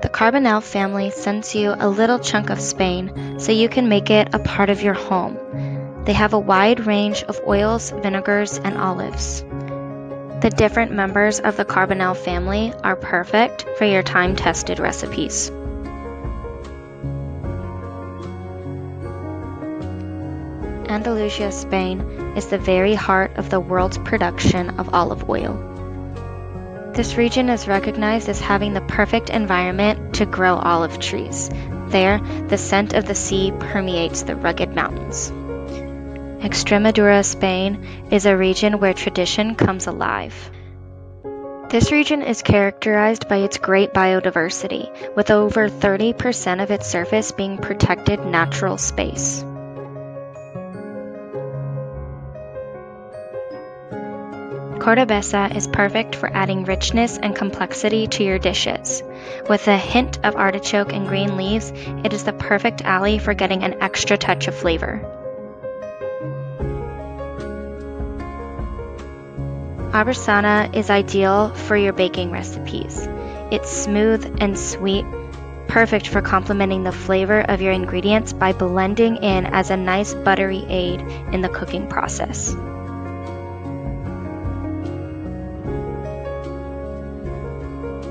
Carbonell family sends you a little chunk of Spain so you can make it a part of your home. They have a wide range of oils, vinegars, and olives. The different members of the Carbonell family are perfect for your time tested recipes. Andalusia, Spain is the very heart of the world's production of olive oil. This region is recognized as having the perfect environment to grow olive trees. There, the scent of the sea permeates the rugged mountains. Extremadura, Spain is a region where tradition comes alive. This region is characterized by its great biodiversity, with over 30% of its surface being protected natural space. Cordobesa is perfect for adding richness and complexity to your dishes. With a hint of artichoke and green leaves, it is the perfect alley for getting an extra touch of flavor. Arbosana is ideal for your baking recipes. It's smooth and sweet, perfect for complementing the flavor of your ingredients by blending in as a nice buttery aid in the cooking process.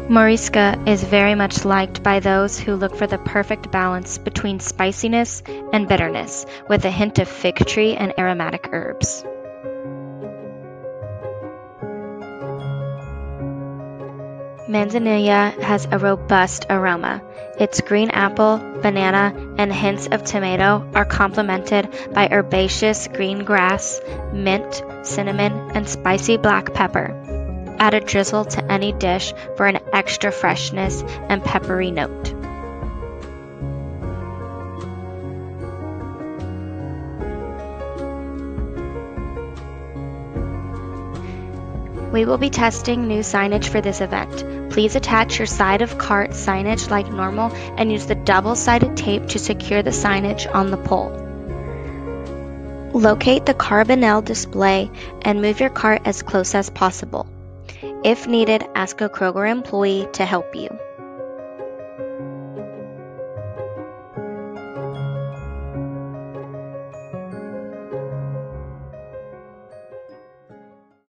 Morisca is very much liked by those who look for the perfect balance between spiciness and bitterness, with a hint of fig tree and aromatic herbs. Manzanilla has a robust aroma. Its green apple, banana, and hints of tomato are complemented by herbaceous green grass, mint, cinnamon, and spicy black pepper. Add a drizzle to any dish for an extra freshness and peppery note. We will be testing new signage for this event. Please attach your side of cart signage like normal and use the double-sided tape to secure the signage on the pole. Locate the Carbonell display and move your cart as close as possible. If needed, ask a Kroger employee to help you.